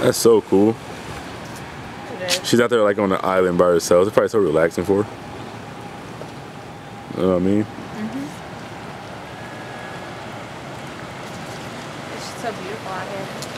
That's so cool. She's out there like on the island by herself. It's probably so relaxing for her. You know what I mean? Mm-hmm. It's so beautiful out here.